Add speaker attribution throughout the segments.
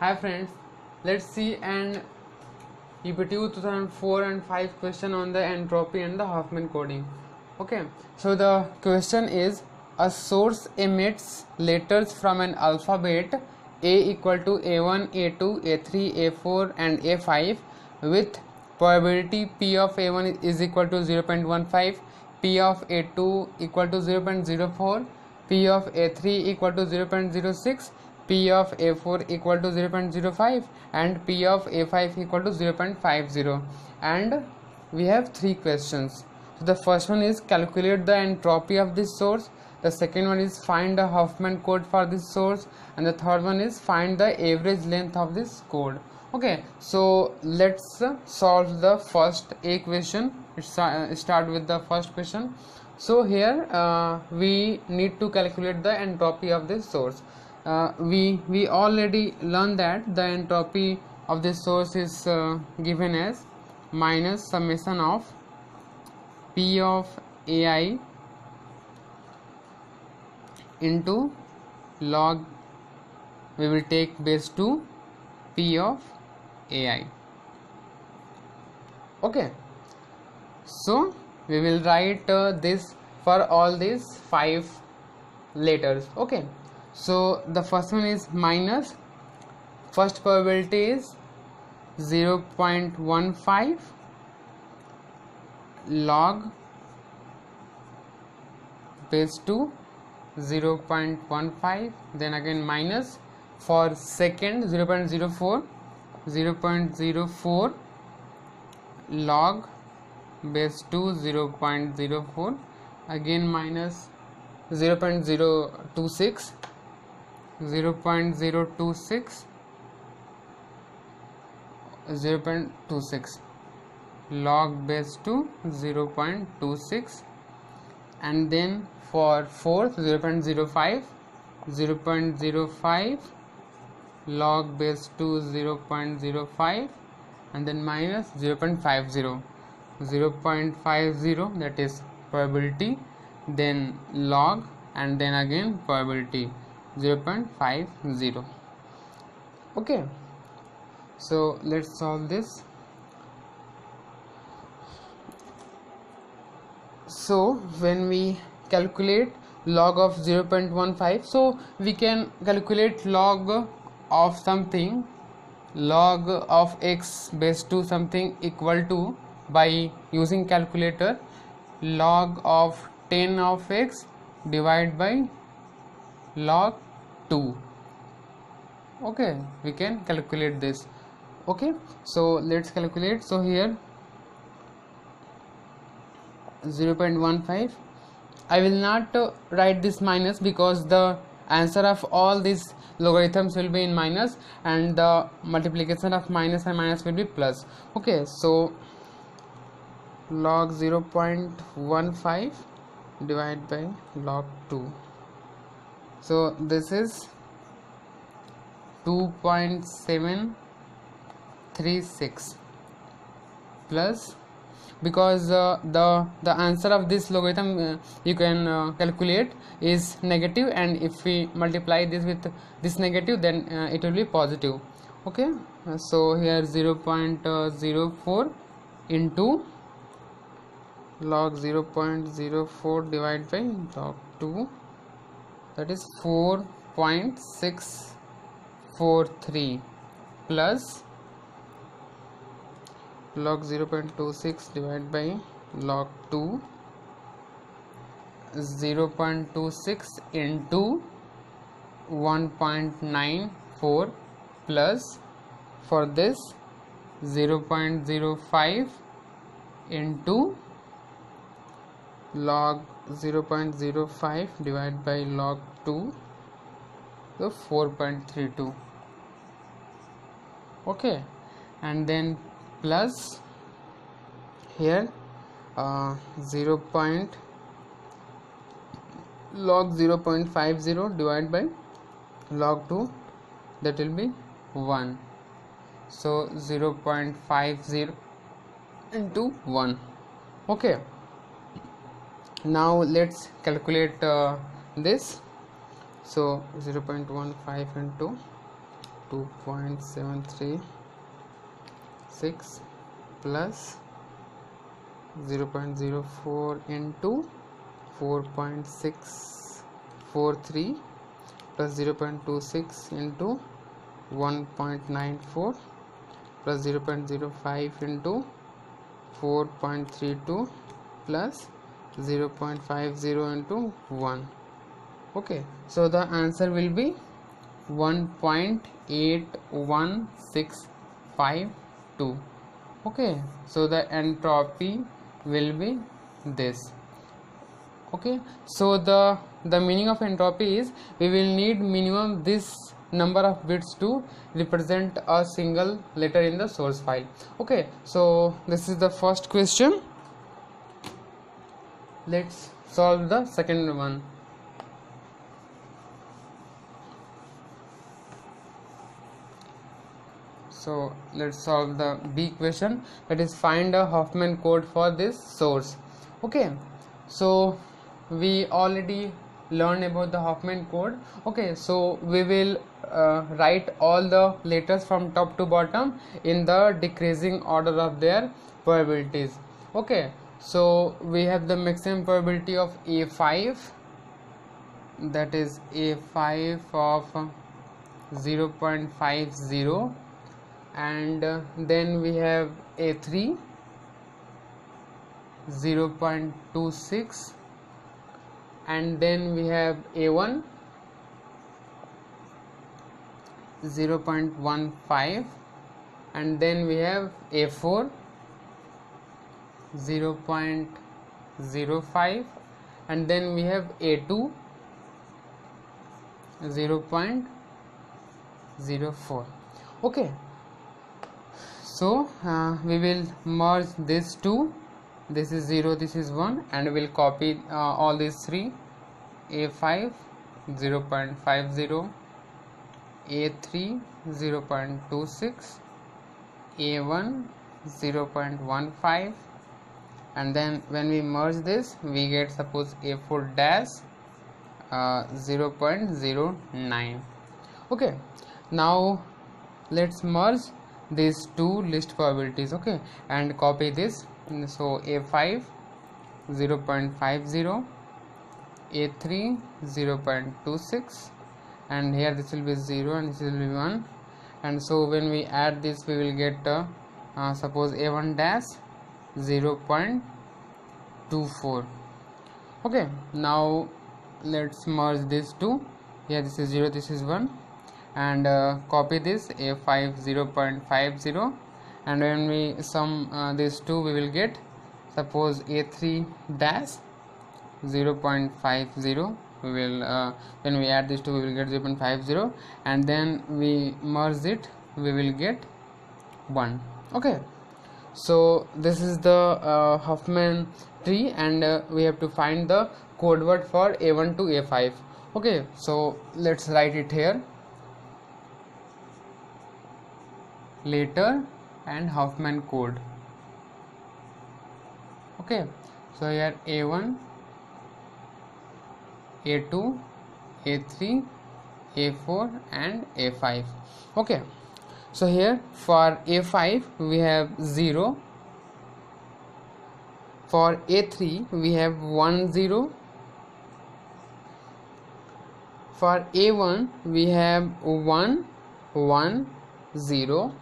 Speaker 1: Hi friends, let's see an UPTU 2004 and 5 question on the entropy and the Huffman coding. Okay, so the question is a source emits letters from an alphabet A equal to A1, A2, A3, A4 and A5 with probability P of A1 is equal to 0.15, P of A2 equal to 0.04, P of A3 equal to 0.06 P of A4 equal to 0.05 and P of A5 equal to 0.50 and we have three questions. So the first one is calculate the entropy of this source. The second one is find the Huffman code for this source and the third one is find the average length of this code. Okay, so let's solve the first equation. Uh, start with the first question. So here uh, we need to calculate the entropy of this source uh, we we already learned that the entropy of this source is uh, given as minus summation of p of ai into log we will take base 2 p of ai okay. So we will write uh, this for all these five letters. Okay so the first one is minus. First probability is 0 0.15 log base 2 0 0.15 then again minus. For second 0 0.04 0 0.04 log base 2 0 0.04 again minus 0 0.026 0.026 0.26 log base to 0.26 and then for fourth 0.05 0.05 log base to 0.05 and then minus 0.50 0.50 that is probability then log and then again probability 0.50 okay. So let's solve this. So when we calculate log of 0.15 so we can calculate log of something log of x base to something equal to by using calculator log of 10 of x divided by log 2 okay we can calculate this. Okay so let's calculate. So here 0.15 I will not uh, write this minus because the answer of all these logarithms will be in minus and the multiplication of minus and minus will be plus. Okay so log 0.15 divided by log 2 so this is 2.736 plus because uh, the the answer of this logarithm uh, you can uh, calculate is negative and if we multiply this with this negative then uh, it will be positive. Okay? So here 0 0.04 into log 0 0.04 divided by log 2 that is 4.643 plus log 0.26 divided by log 2 0.26 into 1.94 plus for this 0.05 into log 0.05 divided by log 2 the 4.32 okay and then plus here uh, 0. Point log 0.50 divided by log 2 that will be 1 so 0.50 into 1 okay now let's calculate uh, this so 0.15 into 2.736 plus 0.04 into 4.643 plus 0.26 into 1.94 plus 0.05 into 4.32 plus 0.50 into 1 okay so the answer will be 1.81652 okay so the entropy will be this. Okay so the the meaning of entropy is we will need minimum this number of bits to represent a single letter in the source file. Okay so this is the first question. Let's solve the second one so let's solve the b question that is find a Huffman code for this source. Okay. So we already learned about the Huffman code. Okay. So we will uh, write all the letters from top to bottom in the decreasing order of their probabilities. Okay. So we have the maximum probability of a5 that is a5 of 0.50 and uh, then we have a3 0.26 and then we have a1 0.15 and then we have a4 0.05 and then we have a2 0.04 okay so uh, we will merge this two. This is 0 this is 1 and we'll copy uh, all these three. A5 0.50 a3 0.26 a1 0.15 and then when we merge this we get suppose a4 dash uh, 0.09 okay now let's merge these two list probabilities okay? And copy this. So a5 0.50 a3 0.26 and here this will be 0 and this will be 1 and so when we add this we will get uh, uh, suppose a1 dash 0.24 okay now let's merge these two. Here this is 0 this is 1 and uh, copy this a5 0.50 and when we sum uh, these two we will get suppose a3 dash 0.50 we will uh, when we add these two we will get 0.50 and then we merge it we will get 1 okay. So this is the uh, Huffman tree and uh, we have to find the code word for a1 to a5 okay. So let's write it here later and Huffman code. Okay so here a1 a2 a3 a4 and a5 okay so here for a5 we have 0 for a3 we have 1 0 for a1 we have 1 1 0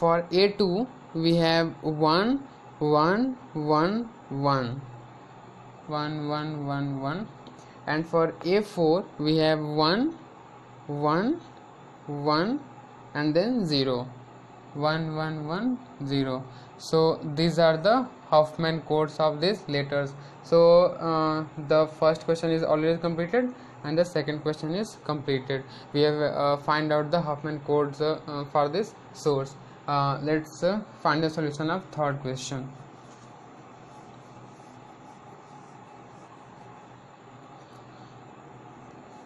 Speaker 1: for a2 we have 1 1 1 1 1 1 1 1 and for a4 we have 1 1 1 and then 0 1 1 1 0 so these are the Huffman codes of these letters. So uh, the first question is already completed and the second question is completed. We have uh, find out the Huffman codes uh, uh for this source uh, let's uh, find the solution of third question.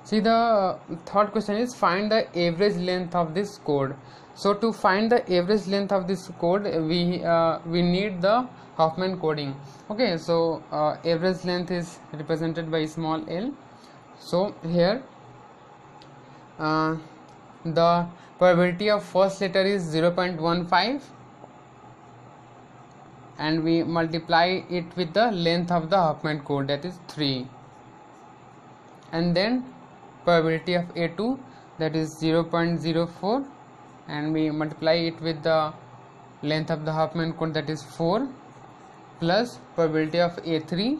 Speaker 1: See the third question is find the average length of this code. So to find the average length of this code we uh, we need the Huffman coding. Okay so uh, average length is represented by small l. So here uh, the probability of first letter is 0.15 and we multiply it with the length of the Huffman code that is 3 and then probability of A2 that is 0.04 and we multiply it with the length of the Huffman code that is 4 plus probability of A3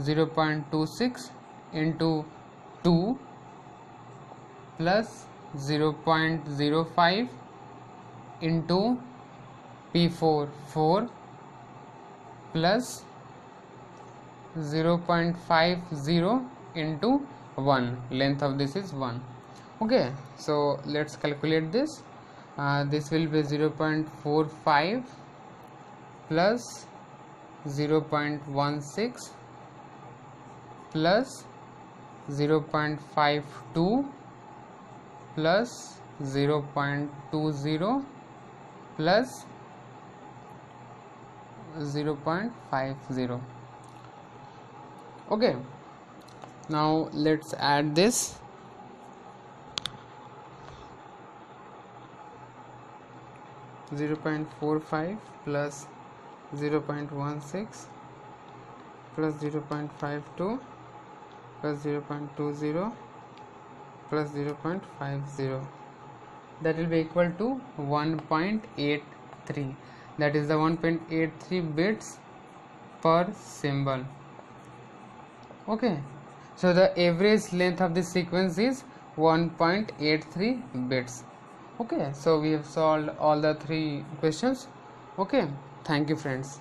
Speaker 1: 0.26 into 2 plus 0.05 into P4 4 plus 0.50 into 1 length of this is 1 okay so let's calculate this. Uh, this will be 0.45 plus 0.16 plus 0.52 plus 0.20 plus 0.50 okay. Now let's add this. Zero point four five plus zero point one six plus zero point five two plus 0.20 plus 0.50 that will be equal to 1.83 that is the 1.83 bits per symbol. Okay. So the average length of this sequence is 1.83 bits. Okay. So we have solved all the three questions. Okay. Thank you friends